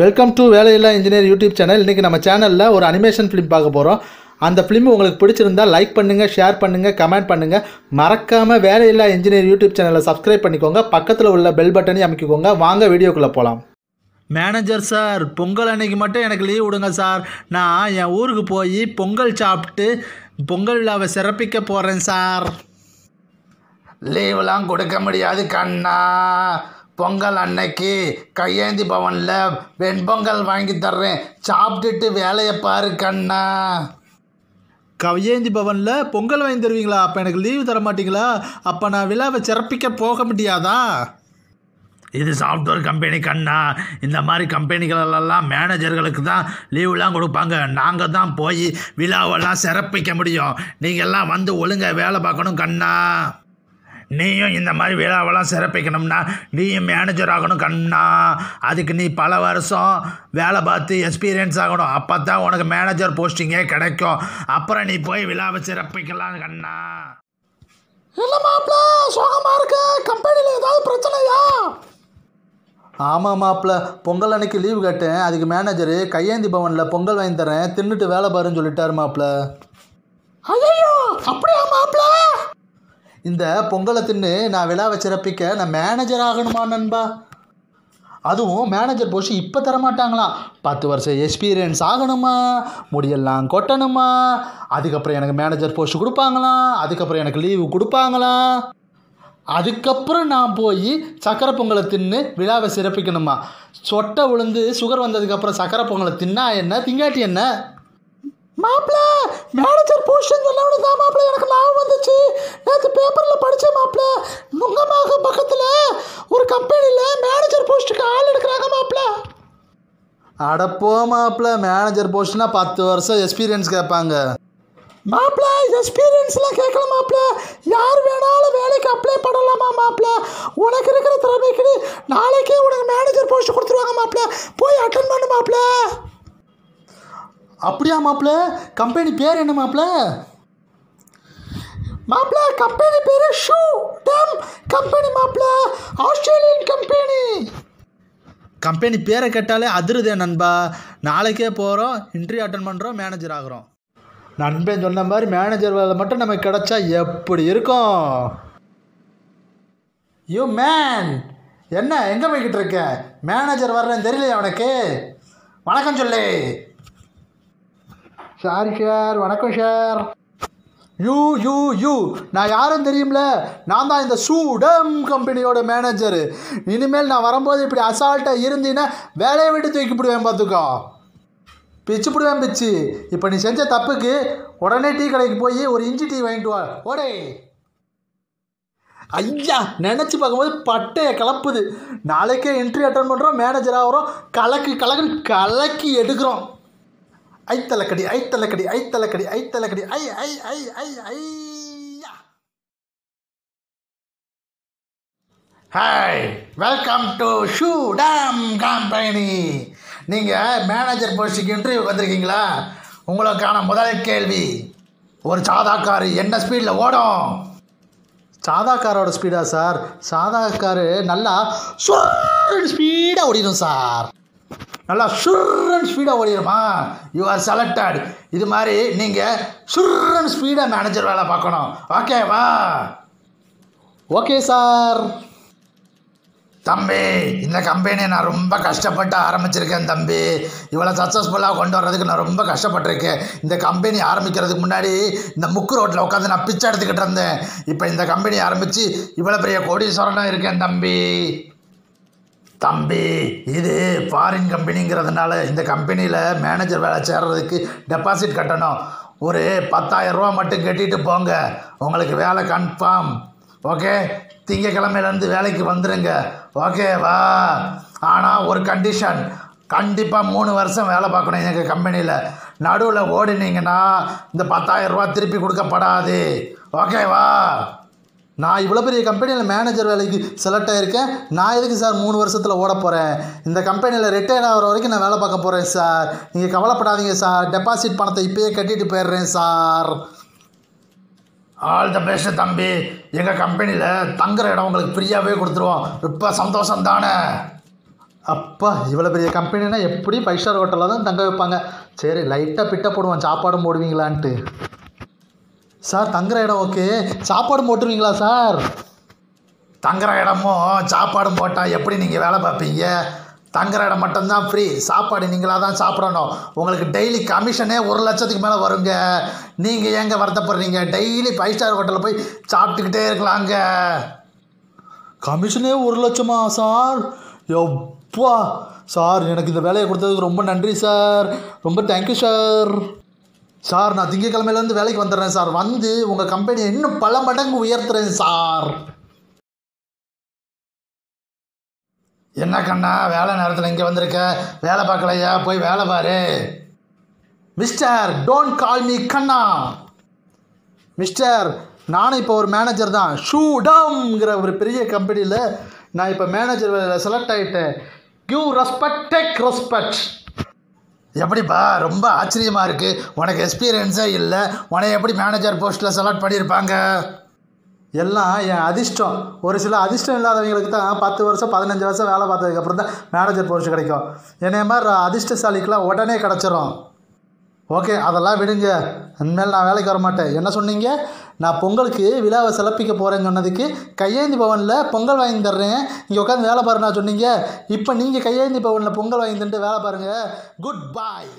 Welcome to வேலையில்லா engineer YouTube channel இன்றைக்கி நம்ம சேனலில் ஒரு அனிமேஷன் ஃபிலிம் பார்க்க போகிறோம் அந்த ஃபிலிம் உங்களுக்கு பிடிச்சிருந்தா லைக் பண்ணுங்கள் ஷேர் பண்ணுங்கள் கமெண்ட் பண்ணுங்கள் மறக்காமல் வேலையில்லா இன்ஜினியர் யூடியூப் சேனலை சப்ஸ்கிரைப் பண்ணிக்கோங்க. பக்கத்தில் உள்ள பெல் பட்டனையும் அமைக்கிக்கோங்க. வாங்க வீடியோக்குள்ளே போகலாம் மேனேஜர் சார் பொங்கல் அன்னைக்கு மட்டும் எனக்கு லீவ் விடுங்க சார் நான் என் ஊருக்கு போய் பொங்கல் சாப்பிட்டு பொங்கல் விழாவை சிறப்பிக்க போகிறேன் சார் லீவெலாம் கொடுக்க முடியாது கண்ணா. பொங்கல் அன்னைக்கு கையேந்தி பவனில் வெண்பொங்கல் வாங்கி தர்றேன். சாப்பிட்டுட்டு வேலையை பாரு கண்ணா. கவியேந்தி பவனில் பொங்கல் வாங்கி தருவீங்களா? அப்போ எனக்கு லீவு தர மாட்டீங்களா? அப்போ நான் விழாவை சிறப்பிக்க போக முடியாதா? இது சாஃப்ட்வேர் கம்பெனி கண்ணா. இந்த மாதிரி கம்பெனிகளெல்லாம் மேனேஜர்களுக்கு தான் லீவுலாம் கொடுப்பாங்க. நாங்கள் தான் போய் விழாவெல்லாம் சிறப்பிக்க முடியும். நீங்கள்லாம் வந்து ஒழுங்கா வேலை பார்க்கணும் கண்ணா. நீயும் இந்த மாதிரி விழாவெல்லாம் சிறப்பிக்கணும்னா நீயும் மேனேஜர் ஆகணும் கண்ணா. அதுக்கு நீ பல வருஷம் வேலை பார்த்து எக்ஸ்பீரியன்ஸ் ஆகணும். அப்போ தான் உனக்கு மேனேஜர் போஸ்டிங்கே கிடைக்கும். அப்புறம் நீ போய் விழாவை சிறப்பிக்கலாம் கண்ணா. இல்லை மாப்பிள்ள சோகமாக இருக்க. கம்பெனியில் ஏதாவது பிரச்சனையா? ஆமாம் மாப்பிள்ள பொங்கல் அன்னைக்கு லீவு கேட்டேன். அதுக்கு மேனேஜரு கையேந்தி பவனில் பொங்கல் வாங்கி தரேன். தின்னுட்டு வேலை பாருன்னு சொல்லிட்டாரு மாப்பிள்ள ஐயோ அப்படியா மாப்பிள்ள இந்த பொங்கலை தின்னு நான் விழாவை சிறப்பிக்க நான் மேனேஜர் ஆகணுமா நண்பா? அதுவும் மேனேஜர் போஸ்ட் இப்போ தரமாட்டாங்களாம் பத்து வருஷம் எக்ஸ்பீரியன்ஸ் ஆகணுமா? முடியெல்லாம் கொட்டணுமா? அதுக்கப்புறம் எனக்கு மேனேஜர் போஸ்ட் கொடுப்பாங்களாம் அதுக்கப்புறம் எனக்கு லீவு கொடுப்பாங்களாம் அதுக்கப்புறம் நான் போய் சக்கரை பொங்கலை தின்னு விழாவை சிறப்பிக்கணுமா? சொட்டை விழுந்து சுகர் வந்ததுக்கப்புறம் சக்கரை பொங்கலை தின்னா என்ன? திங்காட்டி என்ன? மாப்பிள்ள மேனேஜர் போஸ்ட் சொல்லவனு தான் மாப்பிள்ள எனக்கு லாபம் வந்துச்சு. நேற்று பேப்பரில் படித்தேன் மாப்பிள்ள நுங்கமாக பக்கத்தில் ஒரு கம்பெனியில் மேனேஜர் போஸ்ட்டுக்கு ஆள் எடுக்கிறாங்க மாப்பிள்ள அடப்போ மாப்பிள்ள மேனேஜர் போஸ்ட்னா பத்து வருஷம் எக்ஸ்பீரியன்ஸ் கேட்பாங்க. மாப்பிள்ள எக்ஸ்பீரியன்ஸ்லாம் கேட்கல மாப்பிள்ள யார் வேணாலும் வேலைக்கு அப்ளை பண்ணலாமா மாப்பிள்ள உனக்கு இருக்கிற திறமைக்கு நாளைக்கே உனக்கு மேனேஜர் போஸ்ட் கொடுத்துருவாங்க மாப்பிள்ள போய் அட்டன் பண்ணு மாப்பிள்ள அப்படியா மாப்பிள்ள கம்பெனி பேர் என்ன மாப்பிள்ள மாப்பிள்ள கம்பெனி பேர் ஷூ டம் கம்பெனி மாப்பிள்ள ஆஸ்திரேலியன் கம்பெனி கம்பெனி பேரை கேட்டாலே அதிருதே நண்பா. நாளைக்கே போகிறோம் இன்டர்வியூ அட்டன் பண்ணுறோம் மேனேஜர் ஆகிறோம். நண்பன் சொன்ன மாதிரி மேனேஜர் வேலை மட்டும் நமக்கு கிடைச்சா எப்படி இருக்கும்? யூ மேன் என்ன எங்கே போய்கிட்டு இருக்க? மேனேஜர் வர்றேன்னு தெரியலையா உனக்கு? வணக்கம் சொல்லு. சாரி சார் வணக்கம் சார் யூ யூ யூ நான் யாரும் தெரியும்ல? நான் தான் இந்த சூடம் கம்பெனியோட மேனேஜரு இனிமேல் நான் வரும்போது இப்படி அசால்ட்டாக இருந்தீன்னா வேலையை விட்டு தூக்கி போடுவேன் பார்த்துக்கோ பிச்சு போடுவேன் பிச்சு. இப்போ நீ செஞ்ச தப்புக்கு உடனே டீ கடைக்கு போய் ஒரு இஞ்சி டீ வாங்கிட்டு வா. ஓடே. ஐயா நினச்சி பார்க்கும்போது பட்டையை கலப்புது. நாளைக்கே இன்ட்ரி அட்டன் பண்ணுறோம் மேனேஜர் ஆகிறோம். கலக்கு கலக்குன்னு கலக்கி எடுக்கிறோம். ஐத்தலக்கடி ஐத்தலக்கடி ஐத்தலக்கடி ஐத்தலக்கடி ஐ ஐ ஐ ஐ ஐயா ஹாய் வெல்கம் டு ஷூ டேம் கம்பெனி நீங்கள் மேனேஜர் போஸ்ட்டுக்கு இன்டர்வியூ வந்திருக்கீங்களா? உங்களுக்கான முதல் கேள்வி ஒரு சாதாக்கார் என்ன ஸ்பீடில் ஓடும்? சாதா காரோட ஸ்பீடா சார் சாதா காரு நல்லா ஸ்பீடாக ஓடிடும் சார் நல்லா சுர்ரன் ஸ்பீடாக ஓடிடுமா யூ ஆர் செலக்டட் இது மாதிரி நீங்கள் சுர்ரன் ஸ்பீடாக மேனேஜர் வேலை பார்க்கணும். ஓகேவா ஓகே சார் தம்பி இந்த கம்பெனியை நான் ரொம்ப கஷ்டப்பட்டு ஆரம்பிச்சிருக்கேன் தம்பி. இவ்வளோ சக்ஸஸ்ஃபுல்லாக கொண்டு வர்றதுக்கு நான் ரொம்ப கஷ்டப்பட்டிருக்கேன். இந்த கம்பெனி ஆரம்பிக்கிறதுக்கு முன்னாடி இந்த முக்கு ரோட்டில் உட்காந்து நான் பிச்சை எடுத்துக்கிட்டு இருந்தேன். இப்போ இந்த கம்பெனி ஆரம்பித்து இவ்வளோ பெரிய கோடீஸ்வரனாக இருக்கேன் தம்பி. தம்பி இது ஃபாரின் கம்பெனிங்கிறதுனால இந்த கம்பெனியில் மேனேஜர் வேலை சேர்றதுக்கு டெபாசிட் கட்டணும். ஒரு பத்தாயிரம் ரூபா மட்டும் கட்டிட்டு போங்க. உங்களுக்கு வேலை கன்ஃபார்ம் ஓகே திங்கக்கிழமையிலேருந்து வேலைக்கு வந்துடுங்க ஓகேவா ஆனால் ஒரு கண்டிஷன் கண்டிப்பாக மூணு வருஷம் வேலை பார்க்கணும் எங்கள் கம்பெனியில் நடுவில் ஓடினீங்கன்னா இந்த பத்தாயிரம் ரூபா திருப்பி கொடுக்கப்படாது. ஓகேவா நான் இவ்வளோ பெரிய கம்பெனியில் மேனேஜர் வேலைக்கு செலக்ட் ஆகியிருக்கேன் நான் எதுக்கு சார் மூணு வருஷத்தில் ஓட போகிறேன் இந்த கம்பெனியில் ரிட்டையர் ஆகிற வரைக்கும் நான் வேலை பார்க்க போகிறேன் சார் நீங்கள் கவலைப்படாதீங்க சார் டெபாசிட் பணத்தை இப்போயே கட்டிட்டு போயிடுறேன் சார் ஆல் த பெஸ்ட் தம்பி. எங்கள் கம்பெனியில் தங்குற இடம் உங்களுக்கு ஃப்ரீயாகவே கொடுத்துருவோம். ரொம்ப சந்தோஷம் தானே அப்பா இவ்வளோ பெரிய கம்பெனினா எப்படி ஃபைவ் ஸ்டார் ஹோட்டலில் தான் தங்க வைப்பாங்க? சரி லைட்டாக பிட்ட போடுவோம். சாப்பாடும் போடுவீங்களான்ட்டு. சார் தங்குற இடம் ஓகே. சாப்பாடு போட்டுருவீங்களா சார்? தங்குற இடமும் சாப்பாடும் போட்டால் எப்படி நீங்கள் வேலை பார்ப்பீங்க? தங்குற இடம் மட்டும்தான் ஃப்ரீ சாப்பாடு நீங்களாக தான் சாப்பிடணும். உங்களுக்கு டெய்லி கமிஷனே ஒரு லட்சத்துக்கு மேலே வருங்க. நீங்கள் ஏங்க வருத்தப்படுறீங்க? டெய்லி ஃபைவ் ஸ்டார் ஹோட்டலில் போய் சாப்பிட்டுக்கிட்டே இருக்கலாங்க. கமிஷனே ஒரு லட்சமா சார்? எப்பா! சார் எனக்கு இந்த வேலையை கொடுத்ததுக்கு ரொம்ப நன்றி சார். ரொம்ப தேங்க்யூ சார். சார் நான் திங்கக்கிழமையிலேருந்து வேலைக்கு வந்துடுறேன் சார். வந்து உங்கள் கம்பெனியை இன்னும் பல மடங்கு உயர்த்துறேன் சார். என்ன கண்ணா வேலை நேரத்தில் இங்கே வந்திருக்க? வேலை பார்க்கலையா? போய் வேலை பாரு. மிஸ்டர் டோன்ட் கால் மீ கண்ணா. மிஸ்டர் நானும் இப்போ ஒரு மேனேஜர் தான். ஷூடம்ங்கிற ஒரு பெரிய கம்பெனியில் நான் இப்போ மேனேஜர் செலக்ட் ஆகிட்டேன் கிவ் ரெஸ்பெக்ட் டெக் ரெஸ்பெக்ட் எப்படிப்பா? ரொம்ப ஆச்சரியமாக இருக்குது உனக்கு எக்ஸ்பீரியன்ஸே இல்லை. உன்னை எப்படி மேனேஜர் போஸ்ட்டில் செலக்ட் பண்ணியிருப்பாங்க எல்லாம் என் அதிர்ஷ்டம். ஒரு சில அதிர்ஷ்டம் இல்லாதவங்களுக்கு தான் பத்து வருஷம் பதினஞ்சு வருஷம் வேலை பார்த்ததுக்கப்புறம் தான் மேனேஜர் போஸ்ட் கிடைக்கும். என்னைய மாதிரி அதிர்ஷ்டசாலிக்கெலாம் உடனே கிடச்சிரும். ஓகே அதெல்லாம் விடுங்க. இனிமேல் நான் வேலைக்கு வர மாட்டேன் என்ன சொன்னீங்க? நான் பொங்கலுக்கு விழாவை சிறப்பிக்க போகிறேன்னு சொன்னதுக்கு கையேந்தி பவனில் பொங்கல் வாங்கி தர்றேன். இங்கே உட்காந்து வேலை பாருண்ணா சொன்னீங்க. இப்போ நீங்கள் கையேந்தி பவனில் பொங்கல் வாங்கி தந்துட்டு வேலை பாருங்கள் குட் பாய்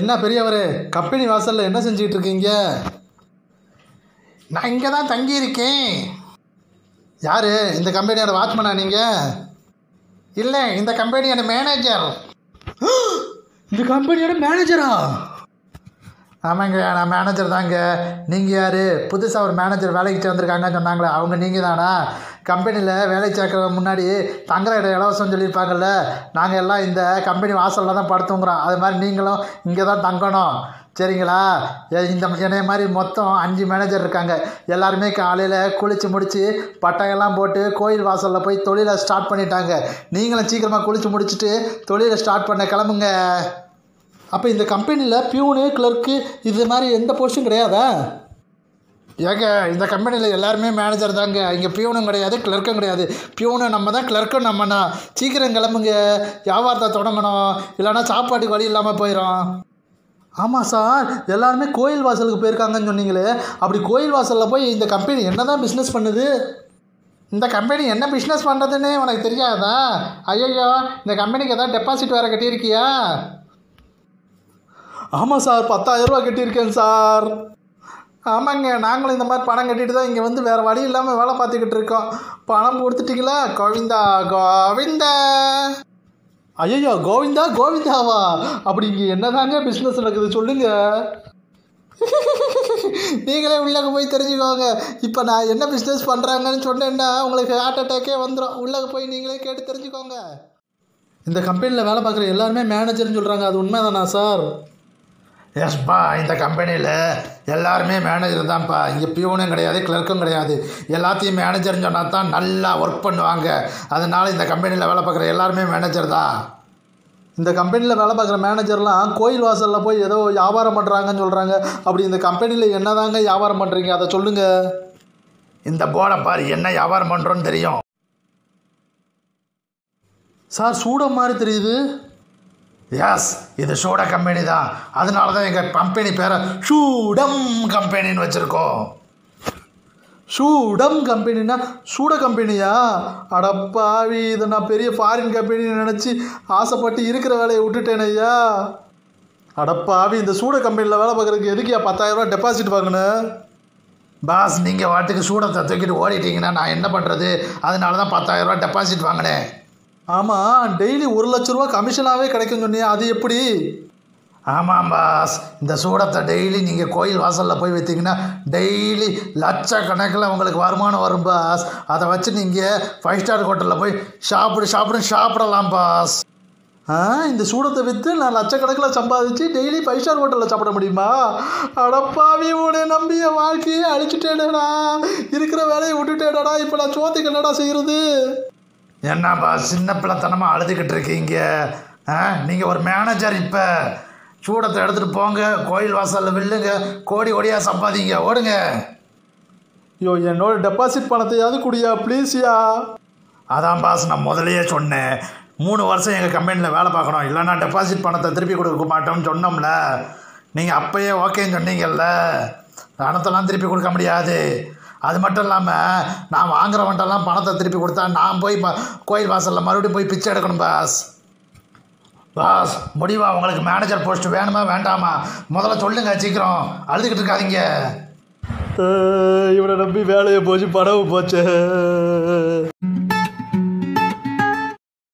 என்ன பெரியவர் கம்பெனி வாசலில் என்ன செஞ்சுக்கிட்டு இருக்கீங்க? நான் இங்கே தான் தங்கியிருக்கேன். யார்? இந்த கம்பெனியோட வாட்ச்மேனா நீங்கள் இல்லை இந்த கம்பெனியோட மேனேஜர் இந்த கம்பெனியோட மேனேஜரா ஆமாங்க நான் மேனேஜர் தாங்க. நீங்கள் யார்? புதுசாக ஒரு மேனேஜர் வேலைக்கு சேர்ந்துருக்காங்கன்னு சொன்னாங்களே அவங்க நீங்கள் தானா? கம்பெனியில் வேலை சேர்க்குற முன்னாடி தங்குற இடம் இலவசம் சொல்லியிருப்பாங்கல்ல நாங்கள் எல்லாம் இந்த கம்பெனி வாசலில் தான் படுத்துங்கிறோம் அது மாதிரி நீங்களும் இங்கே தான் தங்கணும். சரிங்களா? இந்த என்னைய மாதிரி மொத்தம் அஞ்சு மேனேஜர் இருக்காங்க. எல்லாருமே காலையில் குளித்து முடித்து பட்டையெல்லாம் போட்டு கோயில் வாசலில் போய் தொழிலை ஸ்டார்ட் பண்ணிட்டாங்க. நீங்களும் சீக்கிரமாக குளித்து முடிச்சுட்டு தொழிலை ஸ்டார்ட் பண்ண கிளம்புங்க. அப்போ இந்த கம்பெனியில் பியூனு கிளர்க்கு இது மாதிரி எந்த போஸ்ட்டும் கிடையாதா? ஏங்க இந்த கம்பெனியில் எல்லாருமே மேனேஜர் தாங்க. இங்கே பியூனும் கிடையாது கிளர்க்கும் கிடையாது. பியூனும் நம்ம தான் கிளர்க்கும் நம்ம தான் சீக்கிரம் கிளம்புங்க. வியாபாரத்தை தொடங்கணும். இல்லைன்னா சாப்பாட்டுக்கு வழி இல்லாமல் போயிடும் ஆமாம் சார் எல்லாருமே கோயில் வாசலுக்கு போயிருக்காங்கன்னு சொன்னீங்களே. அப்படி கோயில் வாசலில் போய் இந்த கம்பெனி என்ன தான் பிஸ்னஸ் பண்ணுது? இந்த கம்பெனி என்ன பிஸ்னஸ் பண்ணுறதுன்னு உனக்கு தெரியாதா? ஐயோ இந்த கம்பெனிக்கு ஏதாவது டெபாசிட் வேறு கட்டியிருக்கியா? ஆமாம் சார் பத்தாயிரரூபா கட்டியிருக்கேன் சார். ஆமாங்க நாங்களும் இந்த மாதிரி பணம் கட்டிட்டு தான் இங்கே வந்து வேறு வழி இல்லாமல் வேலை பார்த்துக்கிட்டு இருக்கோம். பணம் கொடுத்துட்டீங்களா? கோவிந்தா கோவிந்தா. ஐயோ கோவிந்தா கோவிந்தாவா? அப்படி இங்கே என்னதாங்க பிஸ்னஸ் நடக்குது? சொல்லுங்கள் நீங்களே உள்ளே போய் தெரிஞ்சுக்கோங்க. இப்போ நான் என்ன பிஸ்னஸ் பண்ணுறாங்கன்னு சொன்னேன்னா உங்களுக்கு ஹார்ட் அட்டாக்கே வந்துடும் உள்ளே போய் நீங்களே கேட்டு தெரிஞ்சுக்கோங்க. இந்த கம்பெனியில் வேலை பார்க்குற எல்லாருமே மேனேஜர்னு சொல்கிறாங்க அது உண்மைதானா சார் எஸ்ப்பா இந்த கம்பெனியில் எல்லாருமே மேனேஜர் தான்ப்பா இங்கே பியூனும் கிடையாது கிளர்க்கும் கிடையாது. எல்லாத்தையும் மேனேஜர்னு சொன்னால் தான் நல்லா ஒர்க் பண்ணுவாங்க. அதனால் இந்த கம்பெனியில் வேலை பார்க்குற எல்லாருமே மேனேஜர் தான். இந்த கம்பெனியில் வேலை பார்க்குற மேனேஜர்லாம் கோயில் வாசலில் போய் ஏதோ வியாபாரம் பண்ணுறாங்கன்னு சொல்கிறாங்க அப்படி இந்த கம்பெனியில் என்னதாங்க வியாபாரம் பண்ணுறீங்க அதை சொல்லுங்கள் இந்த போர்டை பாரு என்ன வியாபாரம் பண்ணுறோன்னு தெரியும். சார் சூடம் மாதிரி தெரியுது. எஸ் இது ஷூட கம்பெனி தான். அதனால தான் எங்கள் கம்பெனி பேரை சூடம் கம்பெனின்னு வச்சுருக்கோம். சூடம் கம்பெனின்னா சூட கம்பெனியா? அடப்பாவி இதை நான் பெரிய ஃபாரின் கம்பெனின்னு நினச்சி ஆசைப்பட்டு இருக்கிற வேலையை விட்டுட்டேன் ஐயா. அடப்பாவி இந்த சூட கம்பெனியில் வேலை பார்க்குறதுக்கு எதுக்குயா பத்தாயிரரூவா டெபாசிட் வாங்கினேன் பாஸ் நீங்கள் வாட்டுக்கு சூடத்தை தூக்கிட்டு ஓடிட்டீங்கன்னா நான் என்ன பண்ணுறது அதனால தான் பத்தாயிரரூவா டெபாசிட் வாங்கினேன். ஆமாம் டெய்லி ஒரு லட்ச ரூபா கமிஷனாகவே கிடைக்கும் சொன்னியா அது எப்படி? ஆமாம் பாஸ் இந்த சூடத்தை டெய்லி நீங்கள் கோயில் வாசலில் போய் வைத்தீங்கன்னா டெய்லி லட்சக்கணக்கில் உங்களுக்கு வருமானம் வரும் பாஸ் அதை வச்சு நீங்கள் ஃபைவ் ஸ்டார் ஹோட்டலில் போய் சாப்பிடு சாப்பிடு சாப்பிடலாம் பாஸ் ஆ இந்த சூடத்தை விற்று நான் லட்சக்கணக்கில் சம்பாதிச்சு டெய்லி ஃபைவ் ஸ்டார் ஹோட்டலில் சாப்பிட முடியுமா? அடப்பாவி உடைய நம்பிய வாழ்க்கையை அழிச்சுட்டேடா இருக்கிற வேலையை விட்டுட்டேடா இப்போ நான் சோத்துக்கு என்னடா செய்கிறது என்ன பாஸ் சின்ன பிள்ளைத்தனமாக அழுதுகிட்டு இருக்கீங்க? ஆ நீங்கள் ஒரு மேனேஜர் இப்போ. சூடத்தை எடுத்துகிட்டு போங்க கோயில் வாசலில் வில்லுங்க கோடி கோடியாக சம்பாதிங்க ஓடுங்க. ஐயோ என்னோட டெபாசிட் பணத்தையாவது குடியா ப்ளீஸ்யா அதான் பாஸ் நான் முதலையே சொன்னேன். மூணு வருஷம் எங்கள் கம்பெனியில் வேலை பார்க்கணும். இல்லைன்னா டெபாசிட் பணத்தை திருப்பி கொடுக்க மாட்டோம்னு சொன்னோம்ல. நீங்கள் அப்போயே ஓகேன்னு சொன்னீங்கல்ல. பணத்தெல்லாம் திருப்பி கொடுக்க முடியாது. அது மட்டும் இல்லாமல் நான் வாங்குறவன்ட்டெல்லாம் பணத்தை திருப்பி கொடுத்தா நான் போய் ப- கோயில் வாசலில் மறுபடியும் போய் பிச்சை எடுக்கணும் பாஸ். பாஸ் முடிவா? உங்களுக்கு மேனேஜர் போஸ்ட் வேணுமா வேண்டாமா? முதல்ல சொல்லுங்க சீக்கிரம். அழுதுகிட்டு இருக்காதீங்க. இவனை நம்பி வேலையை போச்சு படவு போச்சு.